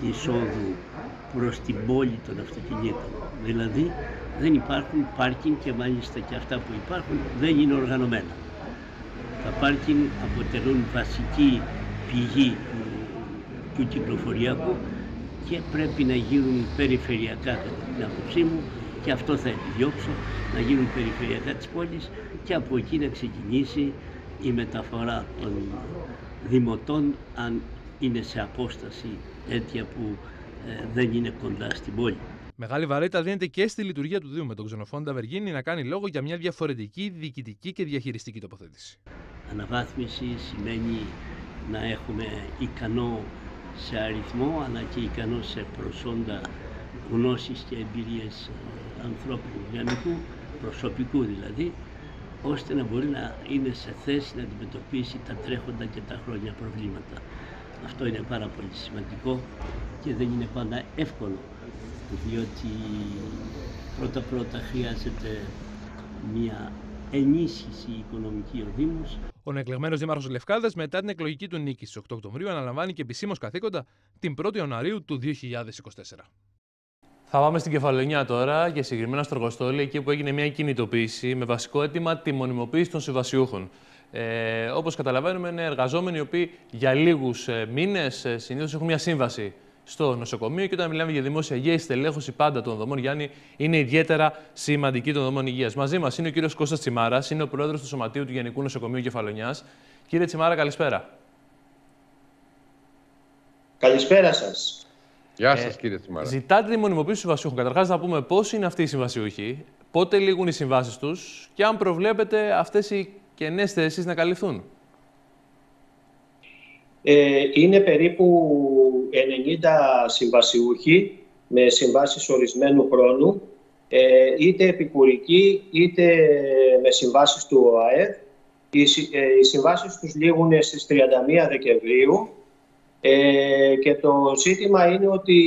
εισόδου προς την πόλη των αυτοκινήτων. Δηλαδή δεν υπάρχουν πάρκινγκ και μάλιστα και αυτά που υπάρχουν δεν είναι οργανωμένα. Τα πάρκινγκ αποτελούν βασική πηγή του, του κυκλοφοριακού και πρέπει να γίνουν περιφερειακά κατά την άποψή μου και αυτό θα επιδιώξω να γίνουν περιφερειακά της πόλης και από εκεί να ξεκινήσει η μεταφορά των δημοτών αν είναι σε απόσταση τέτοια που ε, δεν είναι κοντά στην πόλη. Μεγάλη βαρύτητα δίνεται και στη λειτουργία του Δήμου με τον Ξενοφόντα Βεργίνη να κάνει λόγο για μια διαφορετική διοικητική και διαχειριστική τοποθέτηση. Αναβάθμιση σημαίνει να έχουμε ικανό σε αριθμό αλλά και ικανό σε προσόντα γνώσης και εμπειρίες ε, ανθρώπινου δυναμικού, προσωπικού δηλαδή, ώστε να μπορεί να είναι σε θέση να αντιμετωπίσει τα τρέχοντα και τα χρόνια προβλήματα. Αυτό είναι πάρα πολύ σημαντικό και δεν είναι πάντα εύκολο διότι πρώτα πρώτα χρειάζεται μια ενίσχυση οικονομική ο Δήμος. Ο νεκλεγμένο Δήμαρχος Λευκάδας, μετά την εκλογική του νίκη στις 8 Οκτωβρίου, αναλαμβάνει και επισήμως καθήκοντα την 1η Ιανουαρίου του 2024. Θα πάμε στην Κεφαλονιά τώρα και συγκεκριμένα στο Αργοστόλι, εκεί που έγινε μια κινητοποίηση με βασικό αίτημα τη μονιμοποίηση των συμβασιούχων. Ε, Όπως καταλαβαίνουμε, είναι εργαζόμενοι οι οποίοι για λίγους ε, μήνες ε, συνήθως έχουν μια σύμβαση στο νοσοκομείο και όταν μιλάμε για δημόσια υγεία, η στελέχωση πάντα των δομών Γιάννη είναι ιδιαίτερα σημαντική των δομών υγείας. Μαζί μας είναι ο κύριος Κώστας Τσιμάρας, είναι ο πρόεδρος του Σωματείου του Γενικού Νοσοκομείου Κεφαλονιάς. Κύριε Τσιμάρα, καλησπέρα. Καλησπέρα σας. Γεια σας, κύριε Τσιμάρα. Ζητάτε τη μονιμοποίηση του συμβασιούχων. Καταρχάς, να πούμε πώς είναι αυτοί οι συμβασιούχοι, πότε λήγουν οι συμβάσεις τους και αν προβλέπετε αυτές οι κενέ θέσεις να καλυφθούν. Ε, είναι περίπου 90 συμβασιούχοι με συμβάσεις ορισμένου χρόνου, ε, είτε επικουρικοί είτε με συμβάσεις του ΟΑΕΔ. Οι, ε, οι συμβάσεις τους λήγουν στις 31 Δεκεμβρίου ε, και το ζήτημα είναι ότι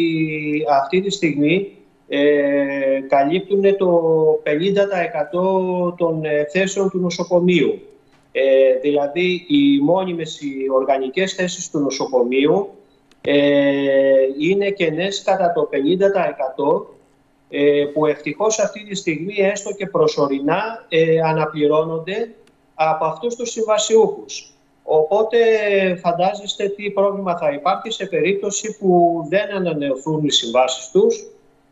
αυτή τη στιγμή ε, καλύπτουν το 50% των ε, θέσεων του νοσοκομείου. Ε, δηλαδή, οι μόνιμες οι οργανικές θέσεις του νοσοκομείου ε, είναι κενές κατά το 50% ε, που ευτυχώς αυτή τη στιγμή έστω και προσωρινά ε, αναπληρώνονται από αυτούς τους συμβασιούχους. Οπότε φαντάζεστε τι πρόβλημα θα υπάρχει σε περίπτωση που δεν ανανεωθούν οι συμβάσεις τους.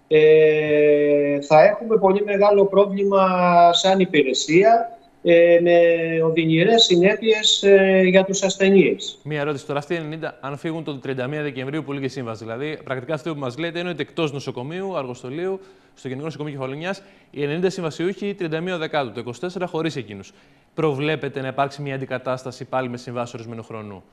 Ε, θα έχουμε πολύ μεγάλο πρόβλημα σαν υπηρεσία ε, με οδυνηρές συνέπειες ε, για τους ασθενείς. Μία ερώτηση τώρα. Αυτοί οι 90, αν φύγουν το 31 Δεκεμβρίου που λήγει σύμβαση, δηλαδή, πρακτικά αυτό που μας λέτε είναι ότι εκτός νοσοκομείου, αργοστολίου, στο Γενικό Νοσοκομείο Κεφαλονιάς, οι 90 συμβασιούχοι 31 Δεκάτου, το 24 χωρίς εκείνους. Προβλέπετε να υπάρξει μια αντικατάσταση πάλι με συμβάσεις ορισμένου χρόνου;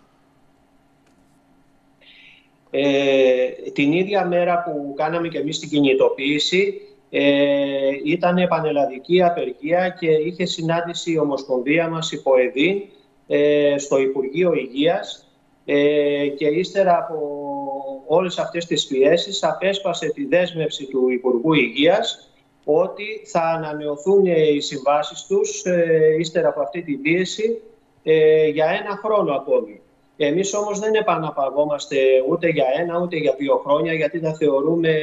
Ε, την ίδια μέρα που κάναμε και εμείς την κινητοποίηση, ε, ήταν πανελλαδική απεργία και είχε συνάντηση η Ομοσπονδία μας, η ΠΟΕΔΗ, ε, στο Υπουργείο Υγείας ε, και ύστερα από όλες αυτές τις πιέσεις απέσπασε τη δέσμευση του Υπουργού Υγείας ότι θα ανανεωθούν οι συμβάσεις τους ε, ύστερα από αυτή την πίεση ε, για ένα χρόνο ακόμη. Εμείς όμως δεν επαναπαυόμαστε ούτε για ένα ούτε για δύο χρόνια γιατί θα θεωρούμε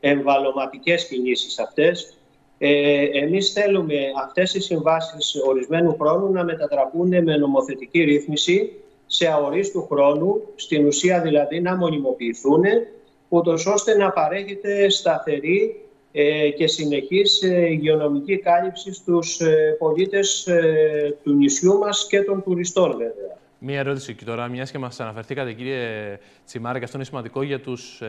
εμβαλωματικές κινήσεις αυτές. Ε, εμείς θέλουμε αυτές οι συμβάσεις ορισμένου χρόνου να μετατραπούν με νομοθετική ρύθμιση σε αορίστου χρόνου, στην ουσία δηλαδή να μονιμοποιηθούν, ούτως ώστε να παρέχεται σταθερή ε, και συνεχής ε, υγειονομική κάλυψη στους ε, πολίτες του νησιού μας και των τουριστών βέβαια. Μία ερώτηση και τώρα, μιας και μας αναφερθήκατε, κύριε Τσιμάρα, και αυτό είναι σημαντικό για τους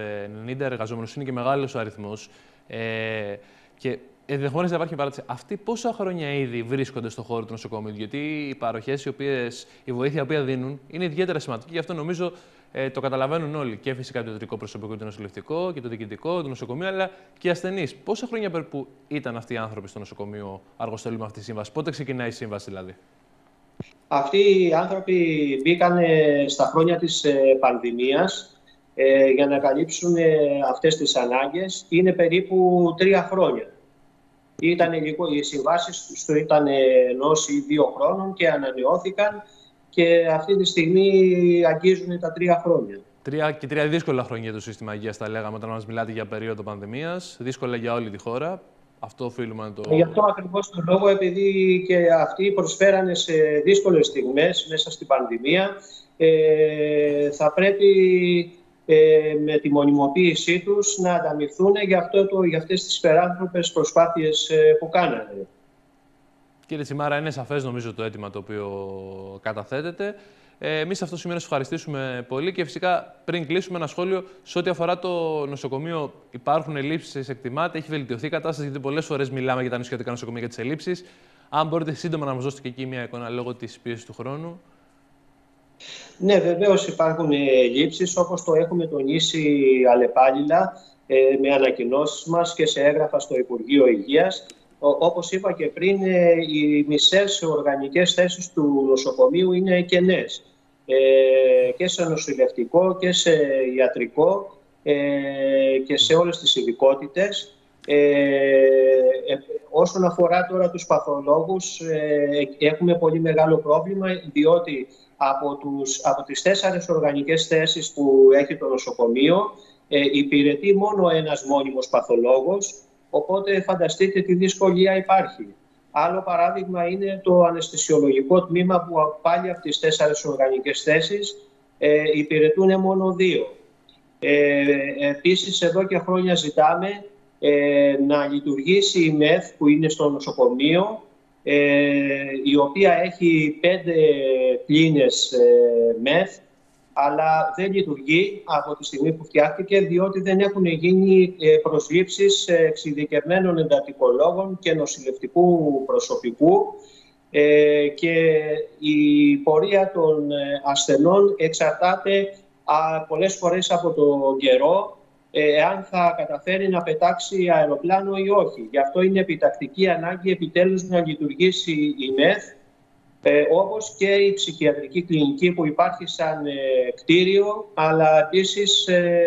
90 εργαζόμενους, είναι και μεγάλος ο αριθμός. Ε, και ενδεχομένως να υπάρχει παράτηση. Αυτοί πόσα χρόνια ήδη βρίσκονται στον χώρο του νοσοκομείου, Γιατί οι παροχές, η βοήθεια που δίνουν είναι ιδιαίτερα σημαντική. Γι' αυτό νομίζω ε, το καταλαβαίνουν όλοι. Και φυσικά το ιατρικό προσωπικό, το νοσηλευτικό και το διοικητικό, το νοσοκομείο, αλλά και οι ασθενείς. Πόσα χρόνια περίπου ήταν αυτοί οι άνθρωποι στο νοσοκομείο Αργοστολή με αυτή τη σύμβαση, πότε ξεκινάει η σύμβαση δηλαδή; Αυτοί οι άνθρωποι μπήκαν στα χρόνια της ε, πανδημίας ε, για να καλύψουν ε, αυτές τις ανάγκες. Είναι περίπου τρία χρόνια. Ήταν, οι συμβάσεις του ήταν ενός ή δύο χρόνων και ανανεώθηκαν και αυτή τη στιγμή αγγίζουν τα τρία χρόνια. Τρία και τρία δύσκολα χρόνια για το σύστημα υγείας, τα λέγαμε, όταν μας μιλάτε για περίοδο πανδημίας. Δύσκολα για όλη τη χώρα. Αυτό οφείλουμε να το... Γι' αυτό ακριβώς τον λόγο, επειδή και αυτοί προσφέρανε σε δύσκολες στιγμές μέσα στην πανδημία, ε, θα πρέπει ε, με τη μονιμοποίησή τους να ανταμυφθούν για, αυτό το, για αυτές τις περάνθρωπες προσπάθειες ε, που κάνανε. Κύριε Τσιμάρα, είναι σαφές νομίζω το αίτημα το οποίο καταθέτεται. Ε, Εμείς σε αυτό το σημείο να σα ευχαριστήσουμε πολύ και φυσικά πριν κλείσουμε ένα σχόλιο σε ό,τι αφορά το νοσοκομείο. Υπάρχουν ελλείψεις, εκτιμάται, έχει βελτιωθεί η κατάσταση, γιατί πολλές φορές μιλάμε για τα νησιωτικά νοσοκομεία για τις ελλείψεις. Αν μπορείτε σύντομα να μας δώσετε και εκεί μια εικόνα λόγω της πίεσης του χρόνου. Ναι, βεβαίως υπάρχουν ελλείψεις όπως το έχουμε τονίσει αλλεπάλληλα ε, με ανακοινώσεις μας και σε έγγραφα στο Υπουργείο Υγείας. Όπως είπα και πριν, ε, οι μισές οργανικές θέσεις του νοσοκομείου είναι κενές. Ε, και σε νοσηλευτικό και σε ιατρικό ε, και σε όλες τις ειδικότητες. όσον αφορά τώρα τους παθολόγους, έχουμε πολύ μεγάλο πρόβλημα, διότι από, τους, από τις τέσσερις οργανικές θέσεις που έχει το νοσοκομείο, υπηρετεί μόνο ένας μόνιμος παθολόγος, οπότε φανταστείτε τι δυσκολία υπάρχει. Άλλο παράδειγμα είναι το αναισθησιολογικό τμήμα που πάλι από τις τέσσερις οργανικές θέσεις ε, υπηρετούν μόνο δύο. Ε, επίσης, εδώ και χρόνια ζητάμε ε, να λειτουργήσει η ΜΕΘ που είναι στο νοσοκομείο, ε, η οποία έχει πέντε κλίνες ε, ΜΕΘ, αλλά δεν λειτουργεί από τη στιγμή που φτιάχτηκε διότι δεν έχουν γίνει ε, προσλήψεις εξειδικευμένων εντατικολόγων και νοσηλευτικού προσωπικού ε, και η πορεία των ε, ασθενών εξαρτάται πολλές φορές από το καιρό εάν θα καταφέρει να πετάξει αεροπλάνο ή όχι. Γι' αυτό είναι επιτακτική ανάγκη επιτέλους να λειτουργήσει η ΜΕΘ ε, όπως και η ψυχιατρική κλινική που υπάρχει σαν ε, κτίριο, αλλά επίσης ε,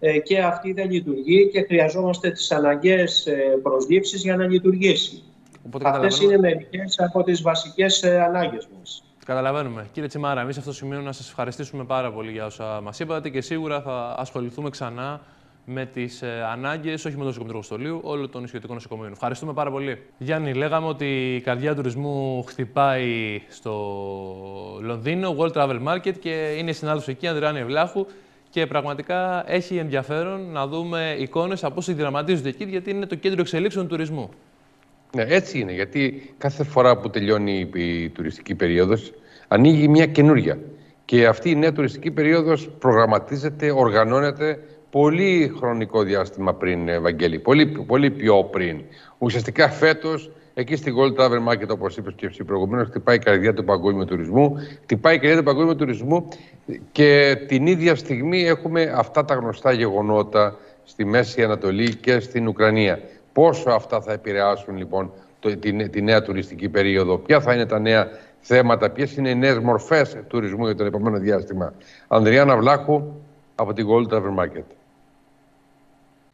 ε, και αυτή δεν λειτουργεί και χρειαζόμαστε τις αναγκαίες ε, προσλήψεις για να λειτουργήσει. Οπότε Αυτές είναι μερικές από τις βασικές ανάγκες μας. Καταλαβαίνουμε. Κύριε Τσιμάρα, εμείς αυτό το σημείο να σας ευχαριστήσουμε πάρα πολύ για όσα μας είπατε και σίγουρα θα ασχοληθούμε ξανά με τις ε, ανάγκες όχι μόνο του Κομιτροκοστολίου, όλων των νησιωτικών νοσοκομείων. Ευχαριστούμε πάρα πολύ. Γιάννη, λέγαμε ότι η καρδιά τουρισμού χτυπάει στο Λονδίνο, World Travel Market και είναι συνάδελφος εκεί, Ανδριάννη Ευλάχου. Και πραγματικά έχει ενδιαφέρον να δούμε εικόνες από όσοι δραματίζονται εκεί, γιατί είναι το κέντρο εξελίξεων του τουρισμού. Ναι, έτσι είναι. Γιατί κάθε φορά που τελειώνει η τουριστική περίοδος ανοίγει μια καινούρια. Και αυτή η νέα τουριστική περίοδος προγραμματίζεται, οργανώνεται πολύ χρονικό διάστημα πριν, Ευαγγέλη. Πολύ, πολύ πιο πριν. Ουσιαστικά φέτος, εκεί στην Gold Travel Market, όπως είπες και εσύ προηγουμένως, χτυπάει η καρδιά του παγκόσμιου τουρισμού. Χτυπάει η καρδιά του παγκόσμιου τουρισμού και την ίδια στιγμή έχουμε αυτά τα γνωστά γεγονότα στη Μέση Ανατολή και στην Ουκρανία. Πόσο αυτά θα επηρεάσουν λοιπόν το, τη, τη νέα τουριστική περίοδο, ποια θα είναι τα νέα θέματα, ποιες είναι οι νέες μορφές τουρισμού για το επόμενο διάστημα. Ανδριάννα Βλάχου από την Gold Travel Market.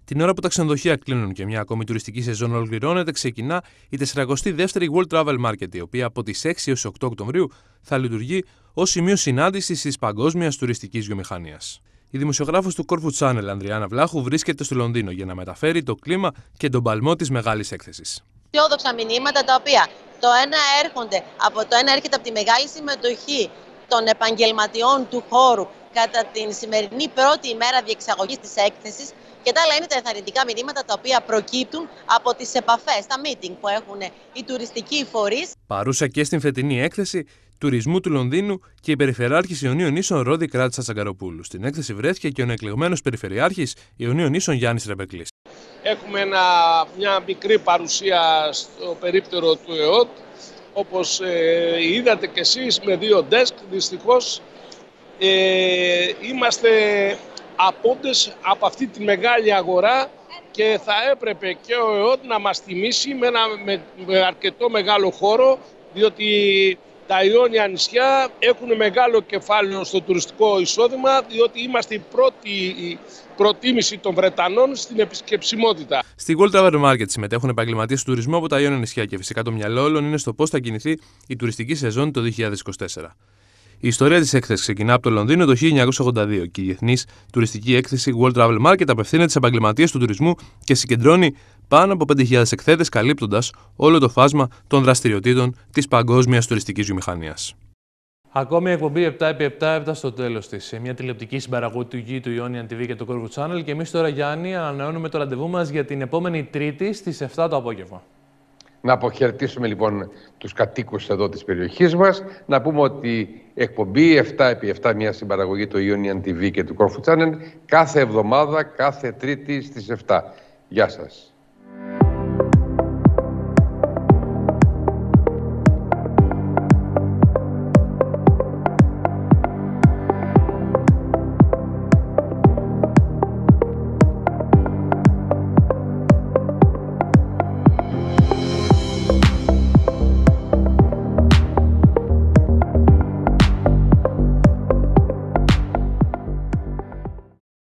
Την ώρα που τα ξενοδοχεία κλείνουν και μια ακόμη τουριστική σεζόν ολοκληρώνεται, ξεκινά η 42η World Travel Market, η οποία από τις 6 έως 8 Οκτωβρίου θα λειτουργεί ως σημείο συνάντησης της παγκόσμιας τουριστικής βιομηχανίας. Η δημοσιογράφος του Corfu Channel, Ανδριάννα Βλάχου, βρίσκεται στο Λονδίνο για να μεταφέρει το κλίμα και τον παλμό της μεγάλης έκθεσης. Αισιόδοξα μηνύματα τα οποία το ένα έρχονται από το ένα έρχεται από τη μεγάλη συμμετοχή των επαγγελματιών του χώρου κατά την σημερινή πρώτη ημέρα διεξαγωγής της έκθεσης και τα άλλα είναι τα ενθαρρυντικά μηνύματα τα οποία προκύπτουν από τις επαφές, τα meeting που έχουν οι τουριστικοί φορείς. Παρούσα και στην φετινή έκθεση τουρισμού του Λονδίνου και η Περιφερειάρχης Ιωνίων Νήσων Ρόδη Κράτσα Τσαγκαροπούλου. Στην έκθεση βρέθηκε και ο εκλεγμένο Περιφερειάρχης Ιωνίων Νήσων Γιάννης Ρεμπεκλή. Έχουμε ένα, μια μικρή παρουσία στο περίπτερο του ΕΟΤ. Όπως ε, είδατε κι εσείς με δύο desk, δυστυχώς ε, είμαστε απόντες από αυτή τη μεγάλη αγορά και θα έπρεπε και ο ΕΟΤ να μας τιμήσει με, ένα, με αρκετό μεγάλο χώρο διότι τα Ιόνια νησιά έχουν μεγάλο κεφάλαιο στο τουριστικό εισόδημα, διότι είμαστε η πρώτη προτίμηση των Βρετανών στην επισκεψιμότητα. Στη World Travel Market συμμετέχουν επαγγελματίες του τουρισμού από τα Ιόνια νησιά και φυσικά το μυαλό όλων είναι στο πώς θα κινηθεί η τουριστική σεζόν το 2024. Η ιστορία της έκθεσης ξεκινά από το Λονδίνο το 1982 και η Διεθνής Τουριστική Έκθεση World Travel Market απευθύνεται σε επαγγελματίες του τουρισμού και συγκεντρώνει πάνω από 5.000 εκθέτες καλύπτοντας όλο το φάσμα των δραστηριοτήτων της παγκόσμιας τουριστικής βιομηχανίας. Ακόμη η εκπομπή 7x7 έφτασε στο τέλος της. Σε μια τηλεοπτική συμπαραγωγή του Ionian TV και του Corvo Channel. Και εμείς τώρα, Γιάννη, ανανεώνουμε το ραντεβού μας για την επόμενη Τρίτη στις 7 το απόγευμα. Να αποχαιρετήσουμε λοιπόν τους κατοίκους εδώ της περιοχής μας. Να πούμε ότι η εκπομπή 7x7 μια συμπαραγωγή του Ionian TV και του Corfu Channel κάθε εβδομάδα, κάθε Τρίτη στις 7. Γεια σας.